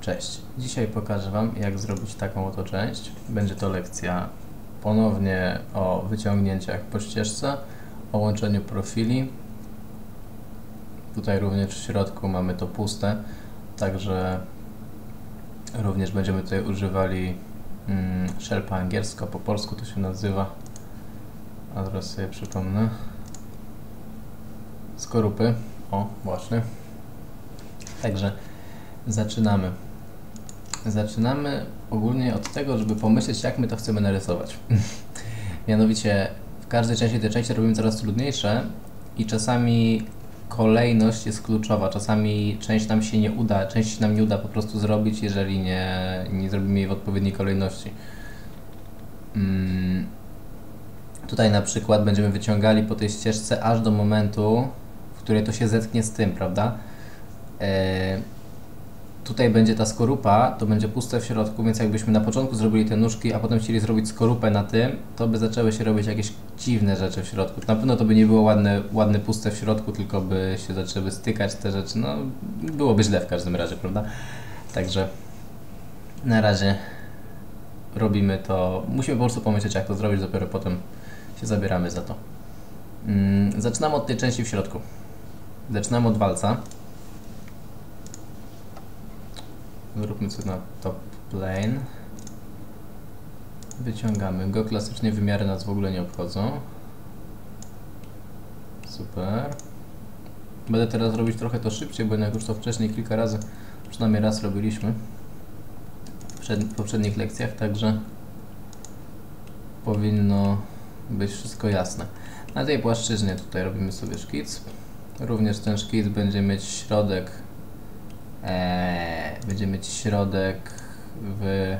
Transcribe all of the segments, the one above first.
Cześć. Dzisiaj pokażę Wam, jak zrobić taką oto część. Będzie to lekcja ponownie o wyciągnięciach po ścieżce, o łączeniu profili. Tutaj również w środku mamy to puste, także również będziemy tutaj używali mm, shell po angielsku, a po polsku to się nazywa, a teraz sobie przypomnę, skorupy. O, właśnie. Także zaczynamy. Zaczynamy ogólnie od tego, żeby pomyśleć, jak my to chcemy narysować. Mianowicie w każdej części tej części robimy coraz trudniejsze i czasami kolejność jest kluczowa. Czasami część nam się nie uda, część nam nie uda po prostu zrobić, jeżeli nie, nie zrobimy jej w odpowiedniej kolejności. Mm. Tutaj na przykład będziemy wyciągali po tej ścieżce aż do momentu, w której to się zetknie z tym, prawda? E, tutaj będzie ta skorupa, to będzie puste w środku, więc jakbyśmy na początku zrobili te nóżki, a potem chcieli zrobić skorupę na tym, to by zaczęły się robić jakieś dziwne rzeczy w środku. Na pewno to by nie było ładne, ładne puste w środku, tylko by się zaczęły stykać te rzeczy. No, byłoby źle w każdym razie, prawda? Także na razie robimy to. Musimy po prostu pomyśleć, jak to zrobić, dopiero potem się zabieramy za to. Mm, zaczynamy od tej części w środku. Zaczynamy od walca. Zróbmy coś na top plane. Wyciągamy go. Klasycznie wymiary nas w ogóle nie obchodzą. Super. Będę teraz robić trochę to szybciej, bo jak już to wcześniej kilka razy, przynajmniej raz robiliśmy w poprzednich lekcjach, także powinno być wszystko jasne. Na tej płaszczyźnie tutaj robimy sobie szkic. Również ten szkic będzie mieć środek Eee, będzie mieć środek w,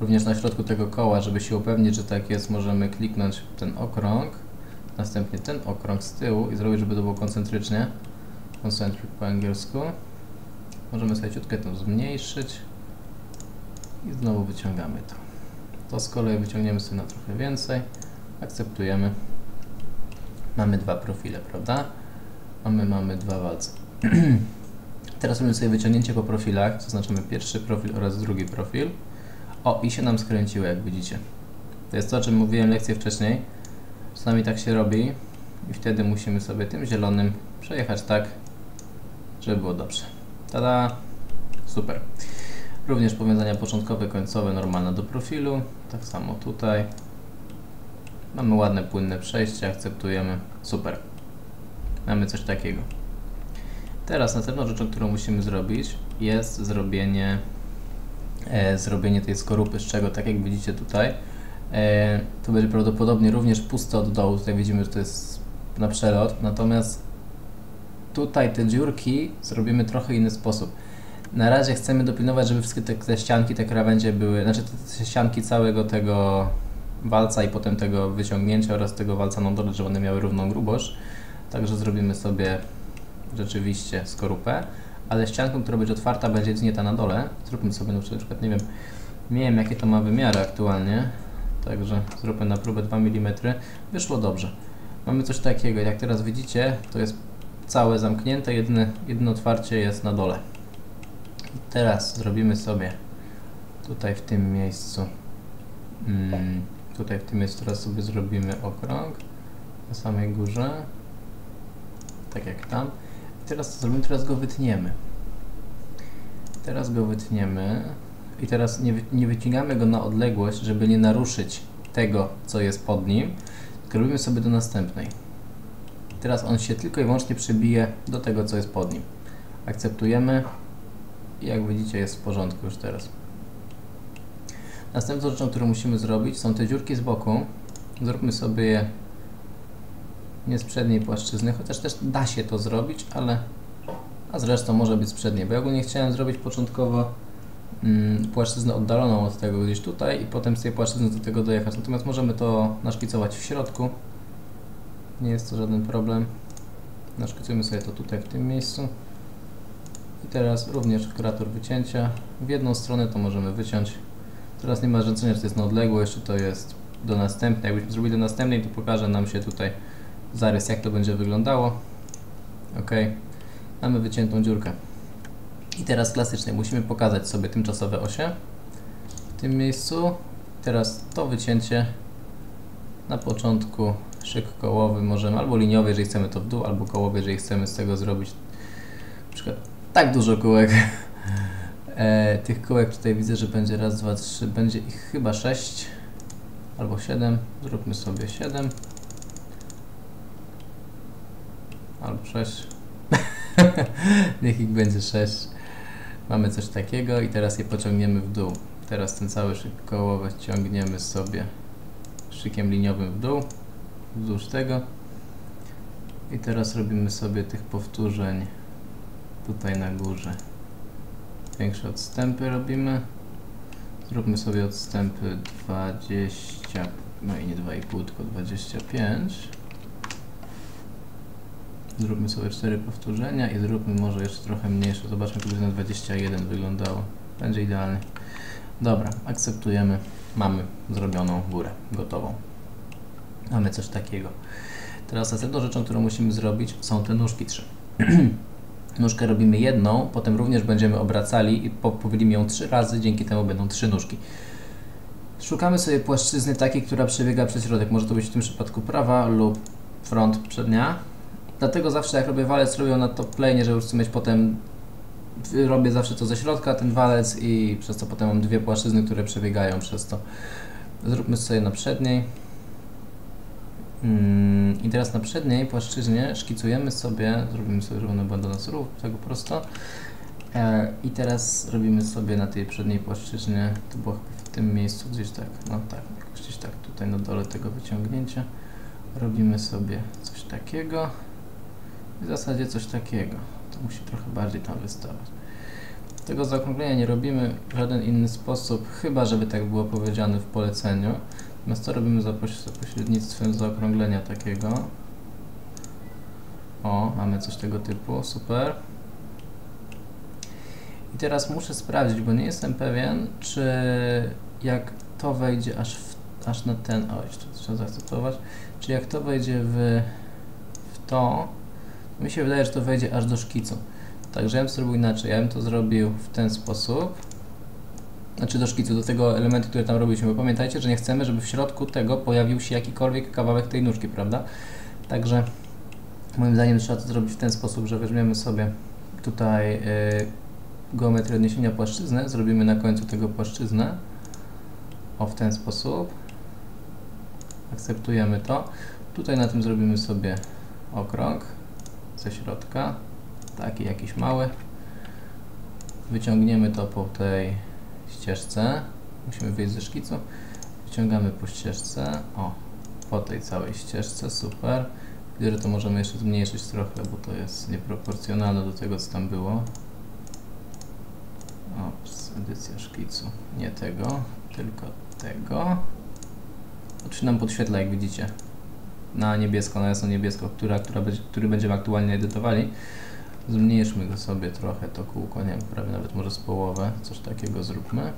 również na środku tego koła, żeby się upewnić, że tak jest, możemy kliknąć ten okrąg, następnie ten okrąg z tyłu i zrobić, żeby to było koncentrycznie. Concentric po angielsku. Możemy sobie ciutkę to zmniejszyć i znowu wyciągamy to. To z kolei wyciągniemy sobie na trochę więcej. Akceptujemy. Mamy dwa profile, prawda? A my mamy dwa walce. Teraz robimy sobie wyciągnięcie po profilach, zaznaczymy pierwszy profil oraz drugi profil. O, i się nam skręciło, jak widzicie. To jest to, o czym mówiłem lekcję wcześniej. Czasami tak się robi i wtedy musimy sobie tym zielonym przejechać tak, żeby było dobrze. Tada! Super. Również powiązania początkowe, końcowe, normalne do profilu. Tak samo tutaj. Mamy ładne, płynne przejście, akceptujemy. Super. Mamy coś takiego. Teraz następną rzeczą, którą musimy zrobić jest zrobienie, e, zrobienie tej skorupy, z czego tak jak widzicie tutaj e, to będzie prawdopodobnie również puste od dołu, tutaj widzimy, że to jest na przelot, natomiast tutaj te dziurki zrobimy trochę inny sposób. Na razie chcemy dopilnować, żeby wszystkie te, te ścianki, te krawędzie były, znaczy te, te ścianki całego tego walca i potem tego wyciągnięcia oraz tego walca na dole, żeby one miały równą grubość. Także zrobimy sobie rzeczywiście skorupę, ale ścianką, która będzie otwarta, będzie jedynie ta na dole. Zróbmy sobie na przykład, nie wiem, nie wiem jakie to ma wymiary aktualnie, także zróbmy na próbę 2 mm. Wyszło dobrze. Mamy coś takiego, jak teraz widzicie, to jest całe zamknięte, jedyne otwarcie jest na dole. I teraz zrobimy sobie tutaj w tym miejscu, hmm, tutaj w tym miejscu teraz sobie zrobimy okrąg na samej górze, tak jak tam. Teraz co zrobimy? Teraz go wytniemy. Teraz go wytniemy i teraz nie, nie wycinamy go na odległość, żeby nie naruszyć tego, co jest pod nim, tylko sobie do następnej. Teraz on się tylko i wyłącznie przybije do tego, co jest pod nim. Akceptujemy i jak widzicie jest w porządku już teraz. Następną rzeczą, którą musimy zrobić są te dziurki z boku. Zróbmy sobie je nie z przedniej płaszczyzny, chociaż też da się to zrobić, ale a zresztą może być z przedniej, bo ja ogólnie chciałem zrobić początkowo mm, płaszczyznę oddaloną od tego gdzieś tutaj i potem z tej płaszczyzny do tego dojechać, natomiast możemy to naszkicować w środku, nie jest to żaden problem. Naszkicujemy sobie to tutaj w tym miejscu. I teraz również kreator wycięcia. W jedną stronę to możemy wyciąć. Teraz nie ma znaczenia, czy to jest na odległość, czy to jest do następnej. Jakbyśmy zrobili do następnej, to pokaże nam się tutaj zarys, jak to będzie wyglądało. Ok, mamy wyciętą dziurkę. I teraz klasycznie musimy pokazać sobie tymczasowe osie w tym miejscu. Teraz to wycięcie na początku szyk kołowy możemy albo liniowy, jeżeli chcemy to w dół, albo kołowy, jeżeli chcemy z tego zrobić na przykład tak dużo kółek. E, tych kółek tutaj widzę, że będzie raz, dwa, trzy, będzie ich chyba sześć albo siedem. Zróbmy sobie siedem albo sześć. Niech ich będzie sześć. Mamy coś takiego i teraz je pociągniemy w dół. Teraz ten cały szyk kołowy ciągniemy sobie szykiem liniowym w dół, wzdłuż tego. I teraz robimy sobie tych powtórzeń tutaj na górze. Większe odstępy robimy. Zróbmy sobie odstępy 20, no i nie 2,5, tylko 25. Zróbmy sobie 4 powtórzenia i zróbmy może jeszcze trochę mniejsze. Zobaczmy, jak na 21 wyglądało. Będzie idealnie. Dobra, akceptujemy. Mamy zrobioną górę, gotową. Mamy coś takiego. Teraz następną rzeczą, którą musimy zrobić, są te nóżki trzy. Nóżkę robimy jedną, potem również będziemy obracali i powylimy ją trzy razy, dzięki temu będą trzy nóżki. Szukamy sobie płaszczyzny takiej, która przebiega przez środek. Może to być w tym przypadku prawa lub front przednia. Dlatego zawsze jak robię walec, robię na top plane, żeby chcę mieć potem robię zawsze to ze środka, ten walec i przez to potem mam dwie płaszczyzny, które przebiegają przez to. Zróbmy sobie na przedniej. Mm, I teraz na przedniej płaszczyźnie szkicujemy sobie, zrobimy sobie, żeby one były do nas tego prosto. E, I teraz robimy sobie na tej przedniej płaszczyźnie, to było w tym miejscu gdzieś tak, no tak, gdzieś tak tutaj na dole tego wyciągnięcia. Robimy sobie coś takiego w zasadzie coś takiego. To musi trochę bardziej tam wystawać. Tego zaokrąglenia nie robimy w żaden inny sposób, chyba żeby tak było powiedziane w poleceniu. Natomiast to robimy za pośrednictwem zaokrąglenia takiego. O, mamy coś tego typu, super. I teraz muszę sprawdzić, bo nie jestem pewien, czy jak to wejdzie aż, w, aż na ten, o jeszcze trzeba zaakceptować, czy jak to wejdzie w, w to, mi się wydaje, że to wejdzie aż do szkicu. Także ja bym zrobił inaczej, ja bym to zrobił w ten sposób, znaczy do szkicu, do tego elementu, który tam robiliśmy, bo pamiętajcie, że nie chcemy, żeby w środku tego pojawił się jakikolwiek kawałek tej nóżki, prawda? Także moim zdaniem trzeba to zrobić w ten sposób, że weźmiemy sobie tutaj yy, geometrię odniesienia płaszczyzny, zrobimy na końcu tego płaszczyznę, o w ten sposób, akceptujemy to, tutaj na tym zrobimy sobie okrąg ze środka, taki jakiś mały, wyciągniemy to po tej ścieżce. Musimy wyjść ze szkicu. Wciągamy po ścieżce. O, po tej całej ścieżce, super. Widzę, że to możemy jeszcze zmniejszyć trochę, bo to jest nieproporcjonalne do tego, co tam było. Ops, edycja szkicu. Nie tego, tylko tego. Oczy nam podświetla, jak widzicie. Na niebiesko, na jasno niebiesko, która, która będzie, który będziemy aktualnie edytowali. Zmniejszmy go sobie trochę, to kółko, nie wiem, prawie nawet może z połowę, coś takiego zróbmy.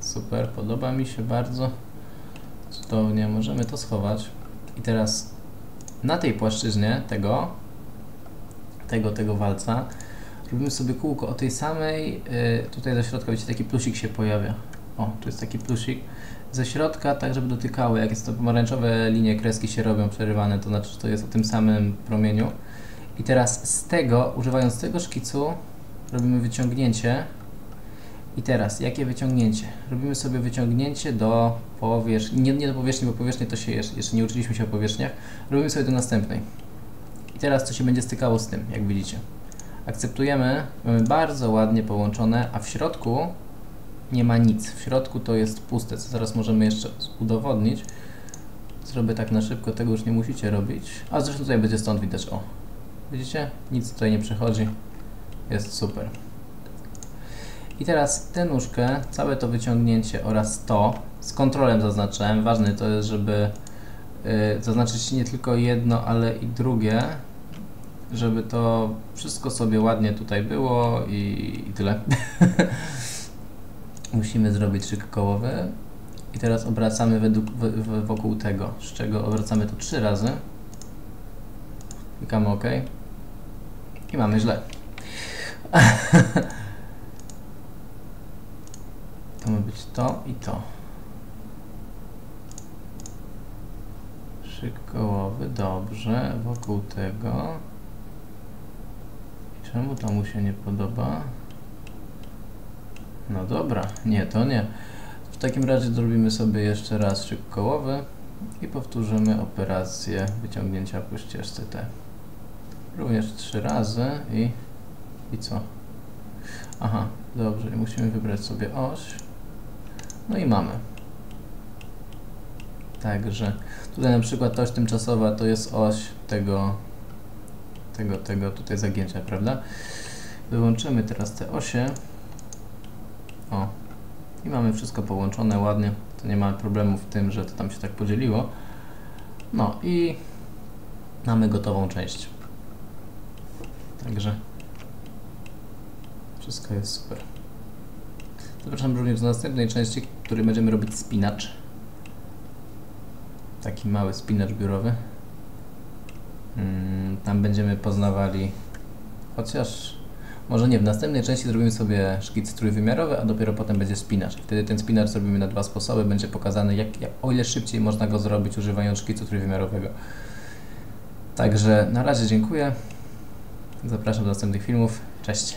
Super, podoba mi się bardzo. Cudownie, możemy to schować. I teraz na tej płaszczyźnie tego, tego, tego walca, robimy sobie kółko o tej samej, yy, tutaj ze środka, widzicie, taki plusik się pojawia. O, tu jest taki plusik ze środka, tak żeby dotykały. Jak jest to pomarańczowe linie kreski się robią przerywane, to znaczy, że to jest o tym samym promieniu. I teraz z tego, używając tego szkicu, robimy wyciągnięcie. I teraz, jakie wyciągnięcie? Robimy sobie wyciągnięcie do powierzchni, nie, nie do powierzchni, bo powierzchnie to się jeszcze, jeszcze nie uczyliśmy się o powierzchniach. Robimy sobie do następnej. I teraz co się będzie stykało z tym, jak widzicie. Akceptujemy, mamy bardzo ładnie połączone, a w środku nie ma nic. W środku to jest puste, co zaraz możemy jeszcze udowodnić. Zrobię tak na szybko, tego już nie musicie robić. A zresztą tutaj będzie stąd widać, o, Widzicie? Nic tutaj nie przechodzi. Jest super. I teraz tę nóżkę, całe to wyciągnięcie oraz to z kontrolem zaznaczałem. Ważne to jest, żeby yy, zaznaczyć nie tylko jedno, ale i drugie, żeby to wszystko sobie ładnie tutaj było i, i tyle. Musimy zrobić szyk kołowy. I teraz obracamy według, w, wokół tego, z czego obracamy to trzy razy. Klikamy OK. I mamy źle. To ma być to i to. Szyk kołowy, dobrze. Wokół tego. Czemu to mu się nie podoba? No dobra, nie, to nie. W takim razie zrobimy sobie jeszcze raz szyk kołowy i powtórzymy operację wyciągnięcia po ścieżce T. Również trzy razy i, i co? Aha, dobrze, i musimy wybrać sobie oś. No i mamy. Także tutaj na przykład oś tymczasowa to jest oś tego, tego, tego tutaj zagięcia, prawda? Wyłączymy teraz te osie. O. I mamy wszystko połączone ładnie. To nie ma problemu w tym, że to tam się tak podzieliło. No i mamy gotową część. Także wszystko jest super. Zapraszam również do następnej części, w której będziemy robić spinacz. Taki mały spinacz biurowy. Mm, Tam będziemy poznawali, chociaż może nie, w następnej części zrobimy sobie szkic trójwymiarowy, a dopiero potem będzie spinacz. I Wtedy ten spinacz zrobimy na dwa sposoby, będzie pokazany jak, jak, o ile szybciej można go zrobić używając szkicu trójwymiarowego. Także na razie dziękuję. Zapraszam do następnych filmów. Cześć.